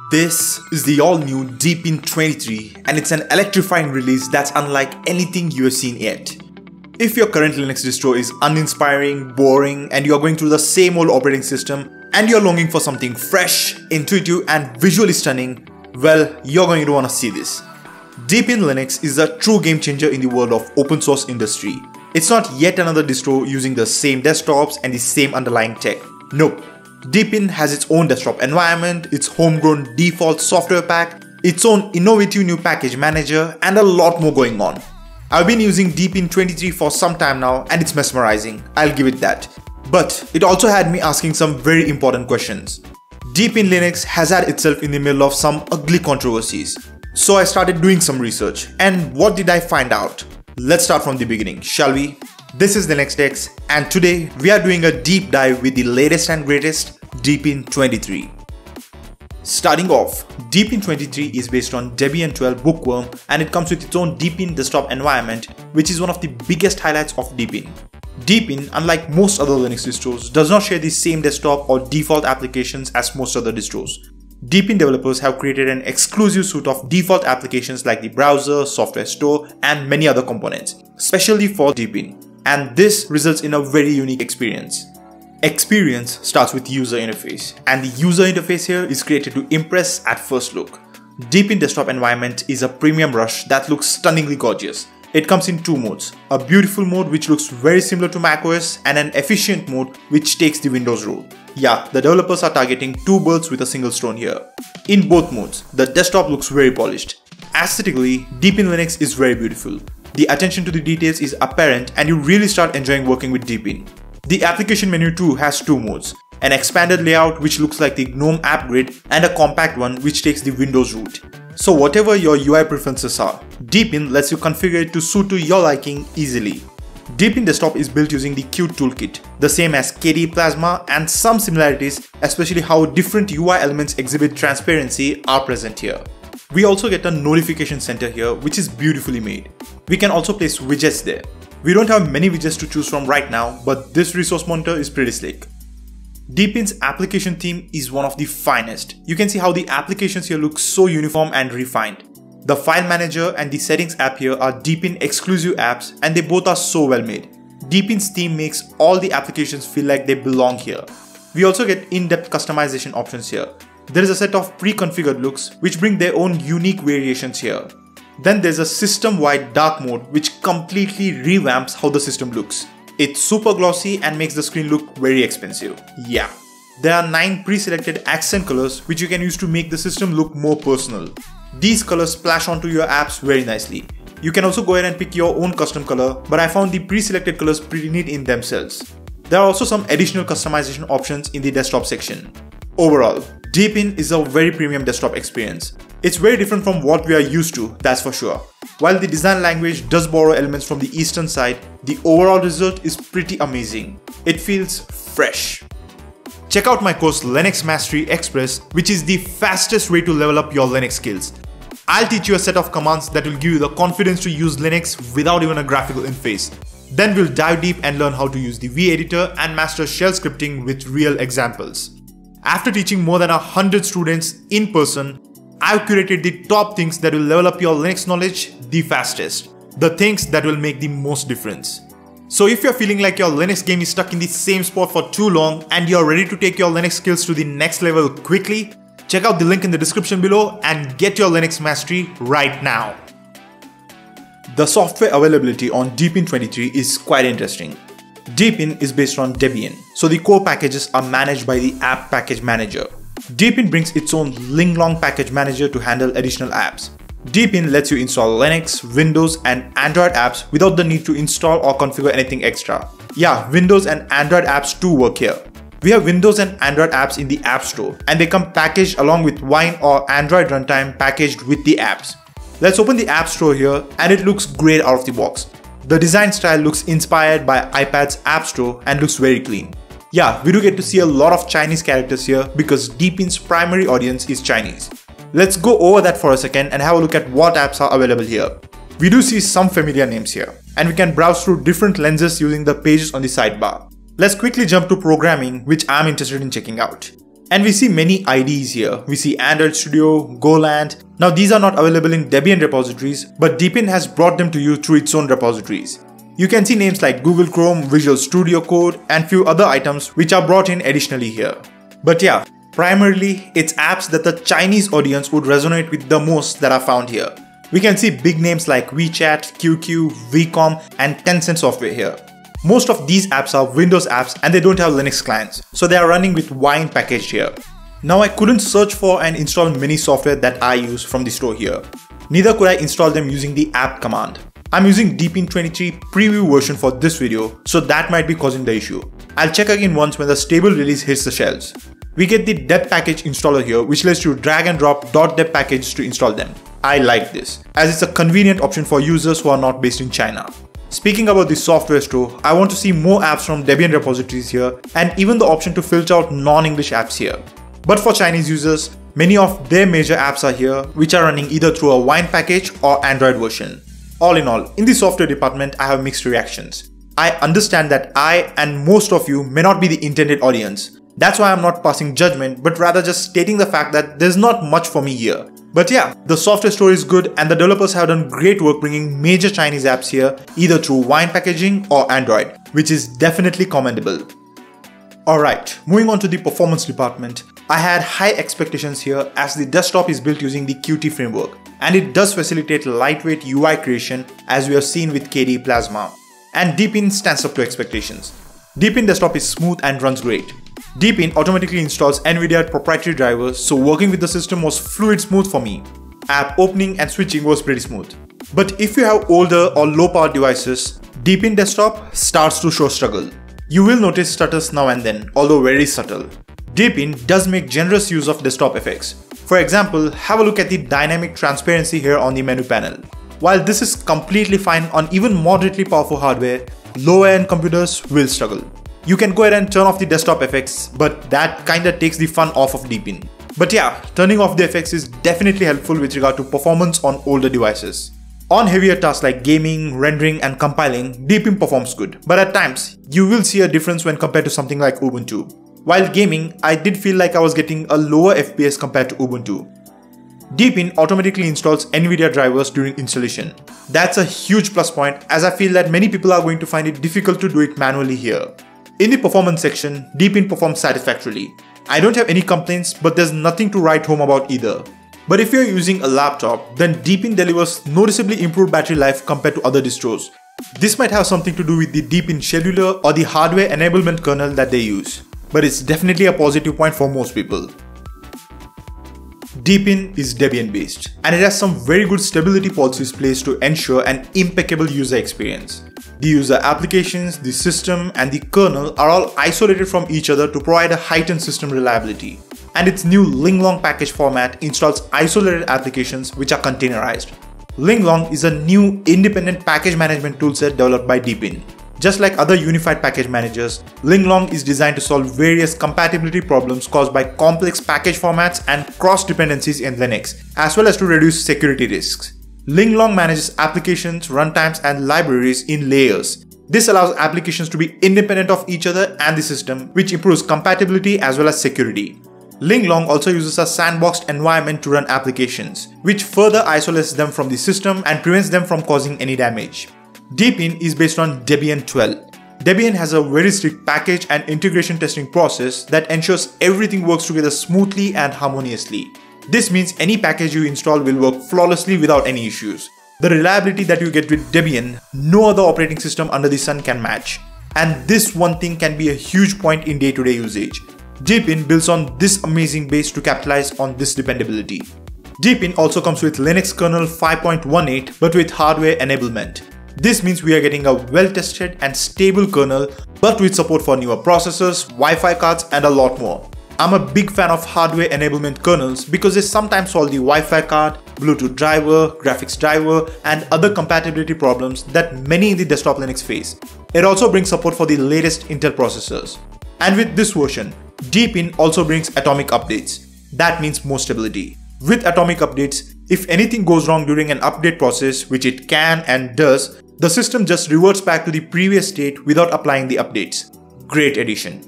This is the all new Deepin 23 and it's an electrifying release that's unlike anything you have seen yet. If your current Linux distro is uninspiring, boring, and you're going through the same old operating system, and you're longing for something fresh, intuitive, and visually stunning, well, you're going to want to see this. Deepin Linux is a true game changer in the world of open source industry. It's not yet another distro using the same desktops and the same underlying tech. Nope. Deepin has its own desktop environment, its homegrown default software pack, its own innovative new package manager, and a lot more going on. I've been using Deepin 23 for some time now and it's mesmerizing, I'll give it that. But it also had me asking some very important questions. Deepin Linux has had itself in the middle of some ugly controversies. So I started doing some research. And what did I find out? Let's start from the beginning, shall we? This is Linux Tex, and today we are doing a deep dive with the latest and greatest Deepin 23. Starting off, Deepin 23 is based on Debian 12 Bookworm and it comes with its own Deepin desktop environment, which is one of the biggest highlights of Deepin. Deepin, unlike most other Linux distros, does not share the same desktop or default applications as most other distros. Deepin developers have created an exclusive suite of default applications like the browser, software store, and many other components, especially for Deepin. And this results in a very unique experience. Experience starts with user interface, and the user interface here is created to impress at first look. Deepin desktop environment is a premium rush that looks stunningly gorgeous. It comes in two modes, a beautiful mode which looks very similar to macOS and an efficient mode which takes the Windows role. Yeah, the developers are targeting two birds with a single stone here. In both modes, the desktop looks very polished. Aesthetically, Deepin Linux is very beautiful. The attention to the details is apparent and you really start enjoying working with Deepin. The application menu too has two modes, an expanded layout which looks like the GNOME app grid and a compact one which takes the Windows route. So whatever your UI preferences are, Deepin lets you configure it to suit to your liking easily. Deepin Desktop is built using the Qt toolkit, the same as KDE Plasma and some similarities, especially how different UI elements exhibit transparency are present here. We also get a notification center here which is beautifully made. We can also place widgets there. We don't have many widgets to choose from right now, but this resource monitor is pretty slick. Deepin's application theme is one of the finest. You can see how the applications here look so uniform and refined. The file manager and the settings app here are Deepin exclusive apps and they both are so well made. Deepin's theme makes all the applications feel like they belong here. We also get in-depth customization options here. There is a set of pre-configured looks which bring their own unique variations here. Then there's a system-wide dark mode which completely revamps how the system looks. It's super glossy and makes the screen look very expensive. Yeah. There are 9 pre-selected accent colors which you can use to make the system look more personal. These colors splash onto your apps very nicely. You can also go ahead and pick your own custom color, but I found the pre-selected colors pretty neat in themselves. There are also some additional customization options in the desktop section. Overall, Deepin is a very premium desktop experience. It's very different from what we are used to, that's for sure. While the design language does borrow elements from the eastern side, the overall result is pretty amazing. It feels fresh. Check out my course Linux Mastery Express, which is the fastest way to level up your Linux skills. I'll teach you a set of commands that will give you the confidence to use Linux without even a graphical interface. Then we'll dive deep and learn how to use the V-Editor and master shell scripting with real examples. After teaching more than 100 students in person, I've curated the top things that will level up your Linux knowledge the fastest. The things that will make the most difference. So if you're feeling like your Linux game is stuck in the same spot for too long and you're ready to take your Linux skills to the next level quickly, check out the link in the description below and get your Linux mastery right now. The software availability on Deepin 23 is quite interesting. Deepin is based on Debian, so the core packages are managed by the APT Package Manager. Deepin brings its own Linglong Package Manager to handle additional apps. Deepin lets you install Linux, Windows and Android apps without the need to install or configure anything extra. Yeah, Windows and Android apps too work here. We have Windows and Android apps in the App Store and they come packaged along with Wine or Android runtime packaged with the apps. Let's open the App Store here and it looks great out of the box. The design style looks inspired by iPad's App Store and looks very clean. Yeah, we do get to see a lot of Chinese characters here because Deepin's primary audience is Chinese. Let's go over that for a second and have a look at what apps are available here. We do see some familiar names here, and we can browse through different lenses using the pages on the sidebar. Let's quickly jump to programming, which I'm interested in checking out. And we see many IDEs here. We see Android Studio, Goland. Now these are not available in Debian repositories, but Deepin has brought them to you through its own repositories. You can see names like Google Chrome, Visual Studio Code, and few other items which are brought in additionally here. But yeah, primarily it's apps that the Chinese audience would resonate with the most that are found here. We can see big names like WeChat, QQ, WeCom, and Tencent software here. Most of these apps are Windows apps and they don't have Linux clients, so they are running with Wine package here. Now I couldn't search for and install many software that I use from the store here. Neither could I install them using the apt command. I'm using Deepin 23 preview version for this video, so that might be causing the issue. I'll check again once when the stable release hits the shelves. We get the deb package installer here which lets you drag and drop .deb package to install them. I like this, as it's a convenient option for users who are not based in China. Speaking about the software store, I want to see more apps from Debian repositories here and even the option to filter out non-English apps here. But for Chinese users, many of their major apps are here which are running either through a Wine package or Android version. All in all, in the software department I have mixed reactions. I understand that I and most of you may not be the intended audience. That's why I'm not passing judgment but rather just stating the fact that there's not much for me here. But yeah, the software store is good and the developers have done great work bringing major Chinese apps here either through Wine packaging or Android, which is definitely commendable. Alright, moving on to the performance department. I had high expectations here as the desktop is built using the Qt framework and it does facilitate lightweight UI creation as we have seen with KDE Plasma. And Deepin stands up to expectations. Deepin desktop is smooth and runs great. Deepin automatically installs NVIDIA proprietary drivers, so working with the system was fluid smooth for me. App opening and switching was pretty smooth. But if you have older or low power devices, Deepin desktop starts to show struggle. You will notice stutters now and then, although very subtle. Deepin does make generous use of desktop effects. For example, have a look at the dynamic transparency here on the menu panel. While this is completely fine on even moderately powerful hardware, lower end computers will struggle. You can go ahead and turn off the desktop effects, but that kinda takes the fun off of Deepin. But yeah, turning off the effects is definitely helpful with regard to performance on older devices. On heavier tasks like gaming, rendering and compiling, Deepin performs good, but at times, you will see a difference when compared to something like Ubuntu. While gaming, I did feel like I was getting a lower FPS compared to Ubuntu. Deepin automatically installs NVIDIA drivers during installation. That's a huge plus point as I feel that many people are going to find it difficult to do it manually here. In the performance section, Deepin performs satisfactorily. I don't have any complaints, but there's nothing to write home about either. But if you're using a laptop, then Deepin delivers noticeably improved battery life compared to other distros. This might have something to do with the Deepin scheduler or the hardware enablement kernel that they use. But it's definitely a positive point for most people. Deepin is Debian based and it has some very good stability policies placed to ensure an impeccable user experience. The user applications, the system, and the kernel are all isolated from each other to provide a heightened system reliability. And its new Linglong package format installs isolated applications which are containerized. Linglong is a new independent package management toolset developed by Deepin. Just like other unified package managers, Linglong is designed to solve various compatibility problems caused by complex package formats and cross dependencies in Linux, as well as to reduce security risks. Linglong manages applications, runtimes, and libraries in layers. This allows applications to be independent of each other and the system, which improves compatibility as well as security. Linglong also uses a sandboxed environment to run applications, which further isolates them from the system and prevents them from causing any damage. Deepin is based on Debian 12. Debian has a very strict package and integration testing process that ensures everything works together smoothly and harmoniously. This means any package you install will work flawlessly without any issues. The reliability that you get with Debian, no other operating system under the sun can match. And this one thing can be a huge point in day-to-day -day usage. Deepin builds on this amazing base to capitalize on this dependability. Deepin also comes with Linux kernel 5.18 but with hardware enablement. This means we are getting a well-tested and stable kernel but with support for newer processors, Wi-Fi cards and a lot more. I'm a big fan of hardware enablement kernels because they sometimes solve the Wi-Fi card, Bluetooth driver, graphics driver, and other compatibility problems that many in the desktop Linux face. It also brings support for the latest Intel processors. And with this version, Deepin also brings atomic updates. That means more stability. With atomic updates, if anything goes wrong during an update process, which it can and does, the system just reverts back to the previous state without applying the updates. Great addition.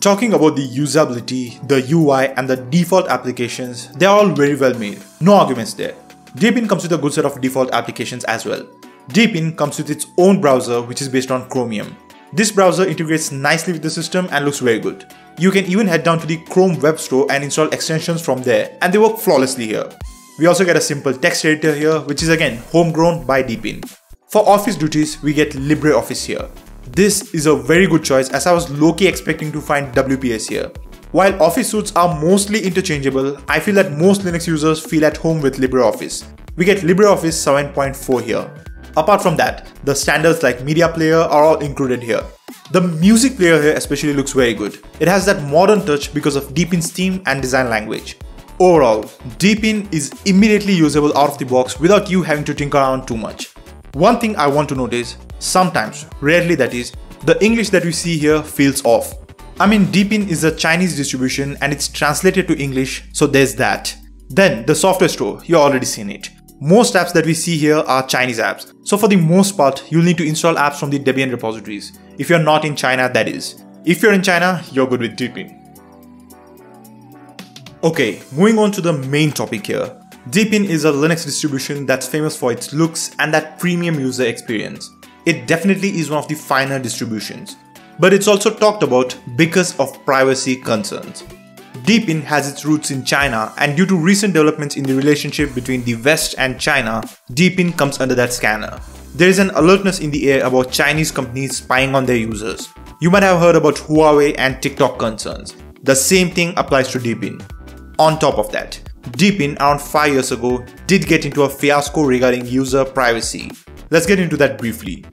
Talking about the usability, the UI and the default applications, they are all very well made. No arguments there. Deepin comes with a good set of default applications as well. Deepin comes with its own browser which is based on Chromium. This browser integrates nicely with the system and looks very good. You can even head down to the Chrome Web Store and install extensions from there and they work flawlessly here. We also get a simple text editor here which is again homegrown by Deepin. For office duties, we get LibreOffice here. This is a very good choice as I was low-key expecting to find WPS here. While office suites are mostly interchangeable, I feel that most Linux users feel at home with LibreOffice. We get LibreOffice 7.4 here. Apart from that, the standards like Media Player are all included here. The music player here especially looks very good. It has that modern touch because of Deepin's theme and design language. Overall, Deepin is immediately usable out of the box without you having to tinker around too much. One thing I want to note is, sometimes, rarely that is, the English that we see here feels off. I mean Deepin is a Chinese distribution and it's translated to English, so there's that. Then the software store, you already seen it. Most apps that we see here are Chinese apps, so for the most part, you'll need to install apps from the Debian repositories. If you're not in China, that is. If you're in China, you're good with Deepin. Okay, moving on to the main topic here. Deepin is a Linux distribution that's famous for its looks and that premium user experience. It definitely is one of the finer distributions. But it's also talked about because of privacy concerns. Deepin has its roots in China and due to recent developments in the relationship between the West and China, Deepin comes under that scanner. There is an alertness in the air about Chinese companies spying on their users. You might have heard about Huawei and TikTok concerns. The same thing applies to Deepin. On top of that, Deepin around 5 years ago did get into a fiasco regarding user privacy. Let's get into that briefly.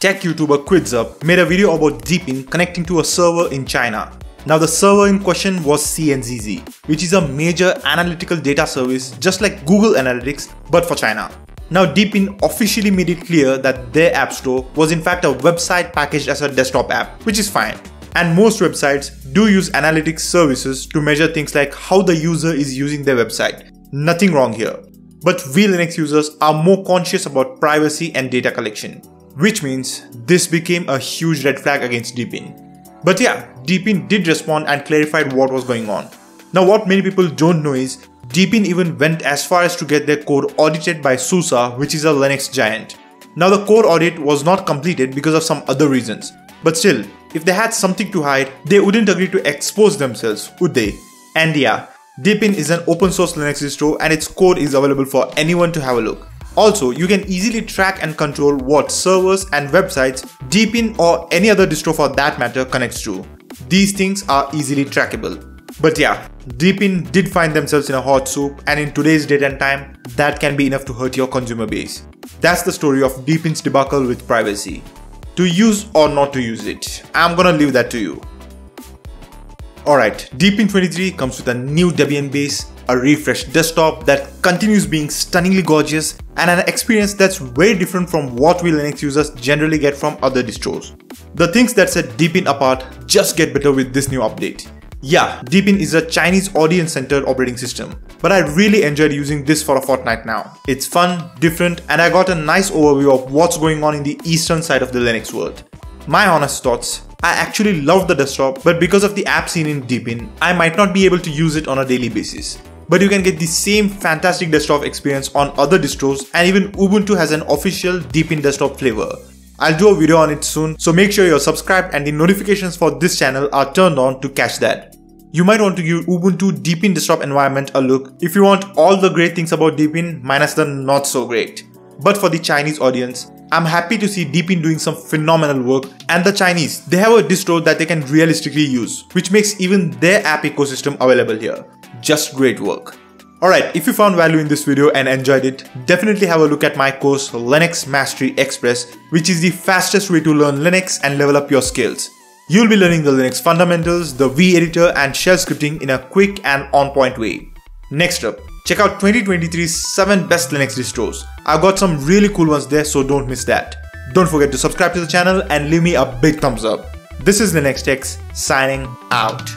Tech YouTuber QuidsUp made a video about Deepin connecting to a server in China. Now the server in question was CNZZ, which is a major analytical data service just like Google Analytics but for China. Now Deepin officially made it clear that their app store was in fact a website packaged as a desktop app, which is fine. And most websites do use analytics services to measure things like how the user is using their website. Nothing wrong here. But we Linux users are more conscious about privacy and data collection, which means this became a huge red flag against Deepin. But yeah, Deepin did respond and clarified what was going on. Now what many people don't know is Deepin even went as far as to get their code audited by SUSE, which is a Linux giant. Now the code audit was not completed because of some other reasons, but still, if they had something to hide, they wouldn't agree to expose themselves, would they? And yeah, Deepin is an open source Linux distro and its code is available for anyone to have a look. Also, you can easily track and control what servers and websites Deepin or any other distro for that matter connects to. These things are easily trackable. But yeah, Deepin did find themselves in a hot soup and in today's date and time, that can be enough to hurt your consumer base. That's the story of Deepin's debacle with privacy to use or not to use it. I'm gonna leave that to you. Alright, Deepin 23 comes with a new Debian base, a refreshed desktop that continues being stunningly gorgeous, and an experience that's very different from what we Linux users generally get from other distros. The things that set Deepin apart just get better with this new update. Yeah, Deepin is a Chinese audience-centered operating system, but I really enjoyed using this for a fortnight now. It's fun, different, and I got a nice overview of what's going on in the eastern side of the Linux world. My honest thoughts, I actually love the desktop, but because of the app scene in Deepin, I might not be able to use it on a daily basis. But you can get the same fantastic desktop experience on other distros and even Ubuntu has an official Deepin desktop flavor. I'll do a video on it soon, so make sure you're subscribed and the notifications for this channel are turned on to catch that. You might want to give Ubuntu Deepin desktop environment a look if you want all the great things about Deepin minus the not so great. But for the Chinese audience, I'm happy to see Deepin doing some phenomenal work and the Chinese, they have a distro that they can realistically use, which makes even their app ecosystem available here. Just great work. Alright, if you found value in this video and enjoyed it, definitely have a look at my course Linux Mastery Express, which is the fastest way to learn Linux and level up your skills. You'll be learning the Linux fundamentals, the V editor and shell scripting in a quick and on-point way. Next up, check out 2023's 7 best Linux distros. I've got some really cool ones there so don't miss that. Don't forget to subscribe to the channel and leave me a big thumbs up. This is Linux Tex signing out.